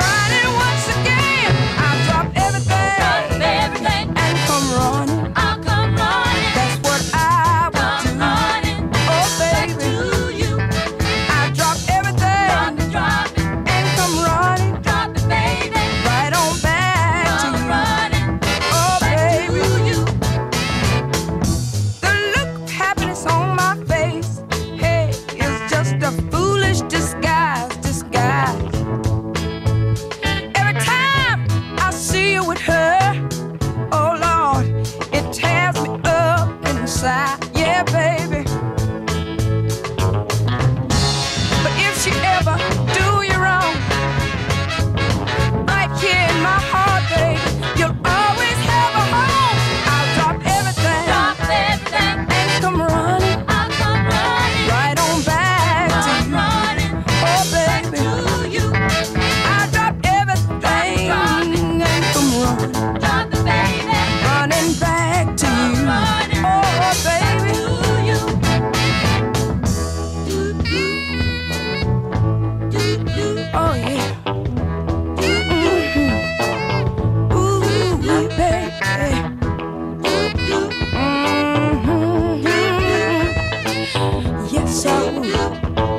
trying yeah, baby. But if she ever Bye.